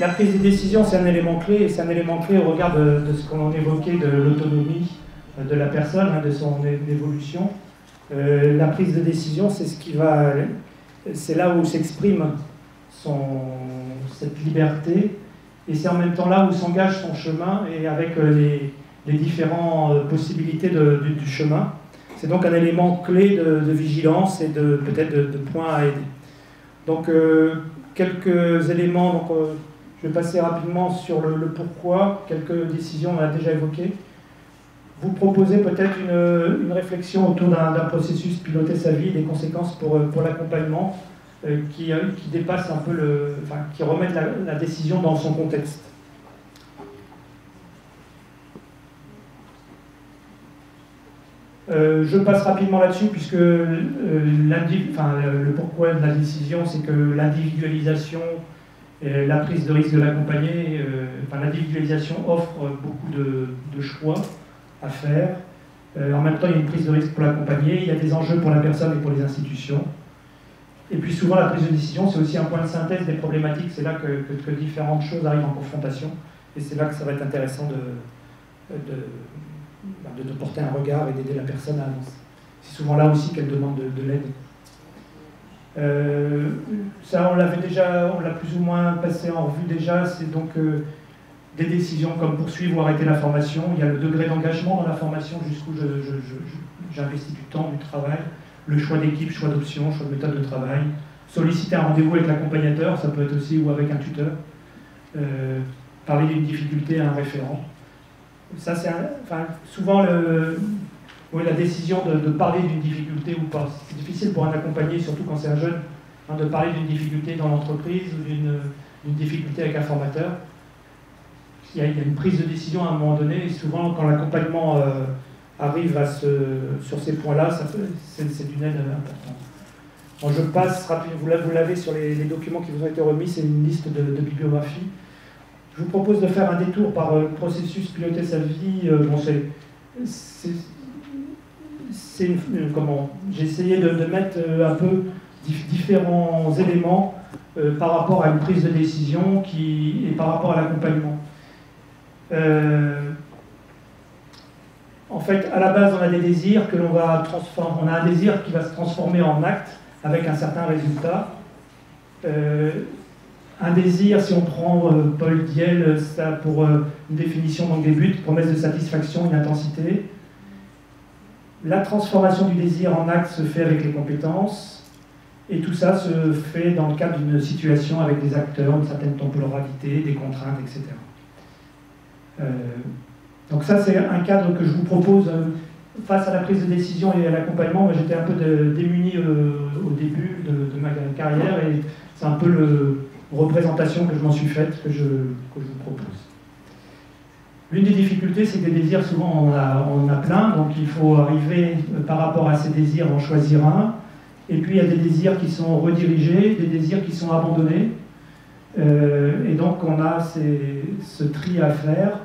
La prise de décision, c'est un élément clé, c'est un élément clé au regard de, ce qu'on évoquait de l'autonomie euh, de la personne, hein, de son évolution. Euh, la prise de décision, c'est ce là où s'exprime cette liberté, et c'est en même temps là où s'engage son chemin, et avec euh, les, différentes possibilités du, chemin. C'est donc un élément clé de, vigilance et de peut-être de, points à aider. Donc quelques éléments, donc, euh, je vais passer rapidement sur le, pourquoi, quelques décisions on a déjà évoquées. Vous proposez peut-être une, réflexion autour d'un processus piloter sa vie, des conséquences pour, euh, pour l'accompagnement, euh, qui, qui, dépasse un peu le. Enfin, qui remette la décision dans son contexte. Euh, je passe rapidement là-dessus puisque euh, le pourquoi de la décision, c'est que l'individualisation, et la prise de risque de l'accompagner, euh, l'individualisation offre beaucoup de, choix à faire. en même temps, il y a une prise de risque pour l'accompagner, il y a des enjeux pour la personne et pour les institutions. Et puis souvent, la prise de décision, c'est aussi un point de synthèse des problématiques. C'est là que, différentes choses arrivent en confrontation. Et c'est là que ça va être intéressant de bah, de, porter un regard et d'aider la personne à avancer. C'est souvent là aussi qu'elle demande de, l'aide. Euh, ça, on l'avait déjà, on l'a plus ou moins passé en revue déjà, c'est donc euh, des décisions comme poursuivre ou arrêter la formation. Il y a le degré d'engagement dans la formation, jusqu'où j'investis du temps, du travail, le choix d'équipe, choix d'option, choix de méthode de travail, solliciter un rendez-vous avec l'accompagnateur, ça peut être aussi ou avec un tuteur, euh, parler d'une difficulté à un référent ça, c'est enfin, souvent la décision de, parler d'une difficulté ou pas. C'est difficile pour un accompagné, surtout quand c'est un jeune, hein, de parler d'une difficulté dans l'entreprise ou d'une difficulté avec un formateur. Il y, a, une prise de décision à un moment donné, et souvent quand l'accompagnement euh, arrive à ce, sur ces points-là, c'est une aide importante. je passe rapidement, vous l'avez sur les, documents qui vous ont été remis, c'est une liste de bibliographies. Je vous propose de faire un détour par le processus piloter sa vie. Euh, bon, c'est, comment J'ai essayé de, mettre euh, un peu différents éléments euh, par rapport à une prise de décision qui, et par rapport à l'accompagnement. en fait, à la base, on a des désirs que l'on va transformer. On a un désir qui va se transformer en acte avec un certain résultat. Un désir, si on prend euh, Paul Diel, ça pour euh, une définition des buts, promesse de satisfaction, une intensité. La transformation du désir en acte se fait avec les compétences, et tout ça se fait dans le cadre d'une situation avec des acteurs, une certaine temporalité, des contraintes, etc. Euh, donc ça, c'est un cadre que je vous propose face à la prise de décision et à l'accompagnement. J'étais un peu démuni au début de, ma carrière, et c'est un peu le, représentation que je m'en suis faite, que je, que je vous propose. L'une des difficultés, c'est que des désirs, souvent, on a, on a plein, donc il faut arriver euh, par rapport à ces désirs, en choisir un. Et puis, il y a des désirs qui sont redirigés, des désirs qui sont abandonnés. Euh, et donc, on a ce tri à faire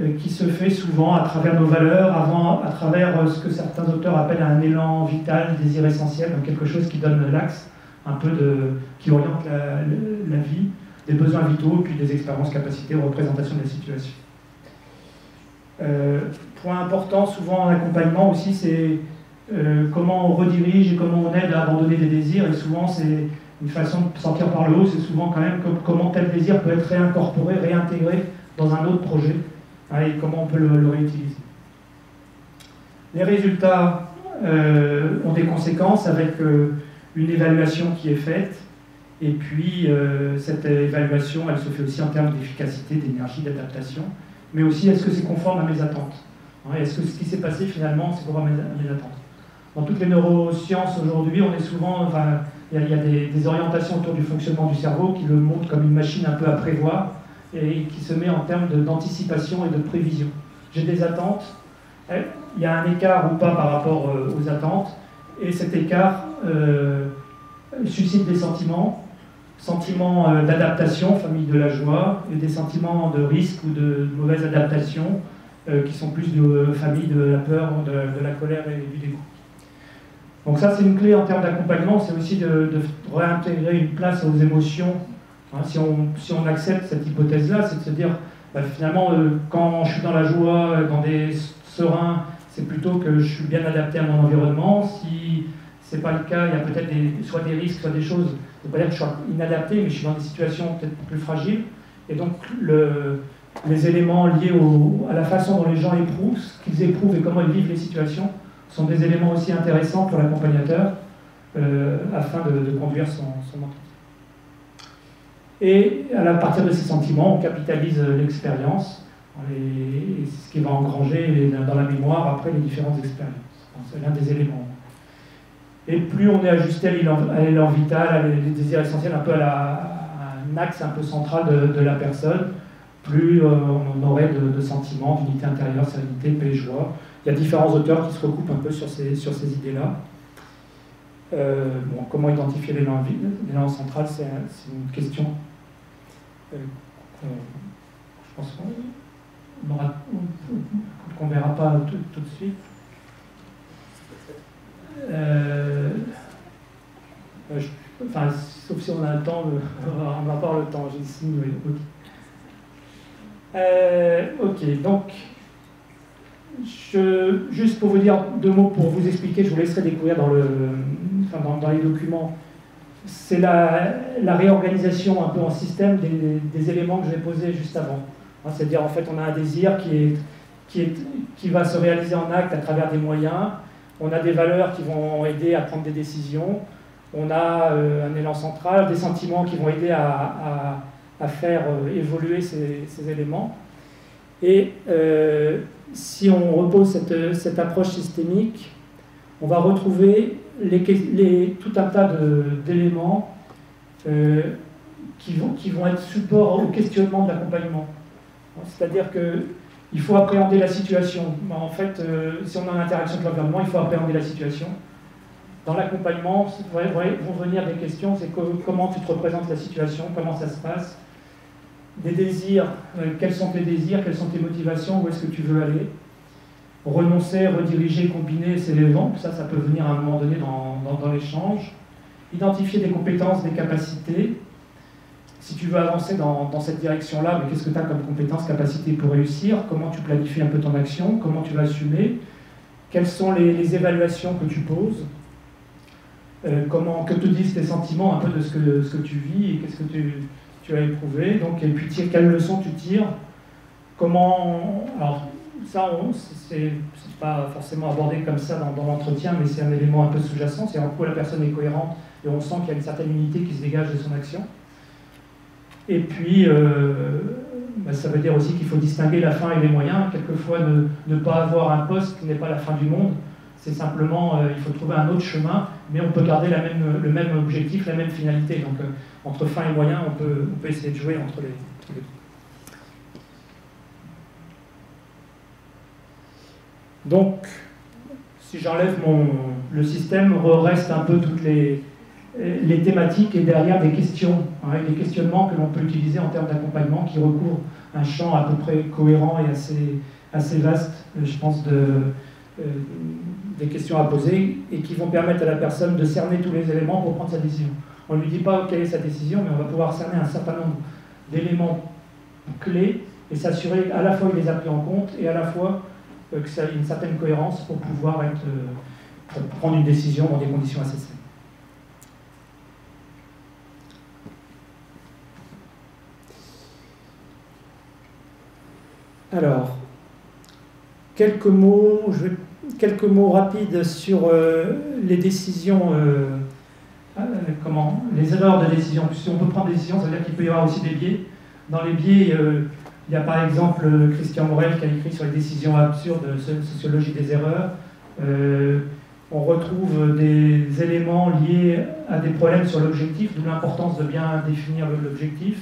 euh, qui se fait souvent à travers nos valeurs, avant, à travers ce que certains auteurs appellent un élan vital, désir essentiel, quelque chose qui donne l'axe un peu de, qui oriente la, vie, des besoins vitaux, puis des expériences, capacités, représentations de la situation. Euh, point important, souvent en accompagnement aussi, c'est euh, comment on redirige et comment on aide à abandonner des désirs. Et souvent, c'est une façon de sortir par le haut, c'est souvent quand même comment tel désir peut être réincorporé, réintégré dans un autre projet, hein, et comment on peut le, réutiliser. Les résultats euh, ont des conséquences avec une évaluation qui est faite, et puis euh, cette évaluation, elle se fait aussi en termes d'efficacité, d'énergie, d'adaptation, mais aussi est-ce que c'est conforme à mes attentes? Hein, Est-ce que ce qui s'est passé finalement, c'est conforme à mes, attentes? Dans toutes les neurosciences aujourd'hui, on est souvent, enfin, il y a, des, orientations autour du fonctionnement du cerveau qui le montrent comme une machine un peu à prévoir et qui se met en termes d'anticipation et de prévision. J'ai des attentes, eh, il y a un écart ou pas par rapport euh, aux attentes, et cet écart euh, suscite des sentiments, sentiments euh, d'adaptation, famille de la joie, et des sentiments de risque ou de mauvaise adaptation, qui sont plus de famille de la peur, de, la colère et du dégoût. Donc ça, c'est une clé en termes d'accompagnement, c'est aussi de, réintégrer une place aux émotions. Hein, si, on, si, on, accepte cette hypothèse-là, c'est de se dire, bah, finalement, euh, quand je suis dans la joie, dans des sereins, c'est plutôt que je suis bien adapté à mon environnement. Si c'est pas le cas, il y a peut-être soit des risques, soit des choses. ne pas dire que je suis inadapté, mais je suis dans des situations peut-être plus fragiles. Et donc, le, les éléments liés à la façon dont les gens éprouvent, ce qu'ils éprouvent et comment ils vivent les situations, sont des éléments aussi intéressants pour l'accompagnateur euh, afin de, conduire son, son. Et à partir de ces sentiments, on capitalise l'expérience et ce qui va engranger dans la mémoire après les différentes expériences. C'est l'un des éléments. Et plus on est ajusté à l'élan vital, à les désirs essentiels, un peu à, un axe un peu central de, la personne, plus euh, on aurait de, sentiments d'unité intérieure, sérénité, paix, joie, il y a différents auteurs qui se recoupent un peu sur ces, sur ces idées-là. Euh, comment identifier l'élan central, c'est une question euh, je pense qu'on ne verra pas tout, de suite. Enfin, sauf si on a le temps, on va pas le temps, j'ai signe. ok, donc juste pour vous dire deux mots, pour vous expliquer, je vous laisserai découvrir dans, le, dans, les documents, c'est la, réorganisation un peu en système des, éléments que j'ai posés juste avant. Hein, c'est-à-dire, en fait, on a un désir qui, est, qui, est, qui va se réaliser en acte à travers des moyens, on a des valeurs qui vont aider à prendre des décisions, on a euh, un élan central, des sentiments qui vont aider à, faire euh, évoluer ces, éléments. Et euh, si on repose cette, approche systémique, on va retrouver tout un tas d'éléments euh, qui, vont, être support au questionnement de l'accompagnement. C'est-à-dire qu'il faut appréhender la situation. En fait, si on a une interaction avec l'environnement, il faut appréhender la situation. Dans l'accompagnement, vont venir des questions, c'est comment tu te représentes la situation, comment ça se passe, des désirs, euh, quels sont tes désirs, quelles sont tes motivations, où est-ce que tu veux aller. Renoncer, rediriger, combiner ces éléments, ça, ça peut venir à un moment donné dans, l'échange. Identifier des compétences, des capacités. Si tu veux avancer dans, dans cette direction-là, mais qu'est-ce que tu as comme compétences, capacités pour réussir Comment tu planifies un peu ton action Comment tu vas assumer Quelles sont les, évaluations que tu poses euh, comment, Que te disent tes sentiments un peu de ce que, ce que tu vis et qu'est-ce que tu, tu as éprouvé, donc, et puis tire, quelles leçons tu tires, comment... Alors, ça, c'est pas forcément abordé comme ça dans, l'entretien, mais c'est un élément un peu sous-jacent, c'est en quoi la personne est cohérente, et on sent qu'il y a une certaine unité qui se dégage de son action. Et puis, euh, bah, ça veut dire aussi qu'il faut distinguer la fin et les moyens. Quelquefois, ne pas avoir un poste n'est pas la fin du monde. C'est simplement, euh, il faut trouver un autre chemin, mais on peut garder le même objectif, la même finalité. Donc, euh, entre fin et moyen, on peut, essayer de jouer entre les, deux. Donc, si j'enlève le système, reste un peu toutes les, thématiques et derrière des questions, hein, des questionnements que l'on peut utiliser en termes d'accompagnement qui recouvrent un champ à peu près cohérent et assez, vaste, je pense, de, euh, des questions à poser et qui vont permettre à la personne de cerner tous les éléments pour prendre sa décision. On ne lui dit pas quelle est sa décision, mais on va pouvoir cerner un certain nombre d'éléments clés et s'assurer à la fois qu'il les a pris en compte et à la fois euh, que ça ait une certaine cohérence pour pouvoir être, euh, prendre une décision dans des conditions assez saines. Alors, quelques mots, je quelques mots rapides sur euh, les décisions euh, comment, les erreurs de décision. Si on peut prendre des décisions, ça veut dire qu'il peut y avoir aussi des biais. Dans les biais, euh, il y a par exemple Christian Morel qui a écrit sur les décisions absurdes, sociologie des erreurs. Euh, on retrouve des éléments liés à des problèmes sur l'objectif, d'où l'importance de bien définir l'objectif.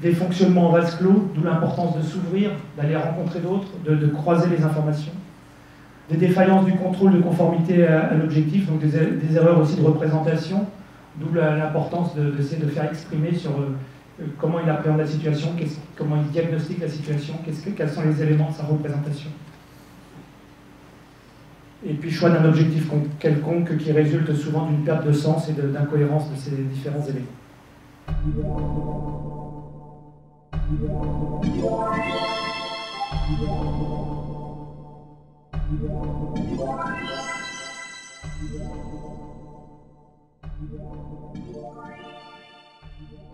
Des fonctionnements en vase clos, d'où l'importance de s'ouvrir, d'aller rencontrer d'autres, de croiser les informations des défaillances du contrôle de conformité à, l'objectif, donc des, erreurs aussi de représentation, d'où l'importance d'essayer de, faire exprimer sur euh, euh, comment il appréhende la situation, comment il diagnostique la situation, que, quels sont les éléments de sa représentation. Et puis choix d'un objectif quelconque qui résulte souvent d'une perte de sens et d'incohérence de, de ces différents éléments. Thank you.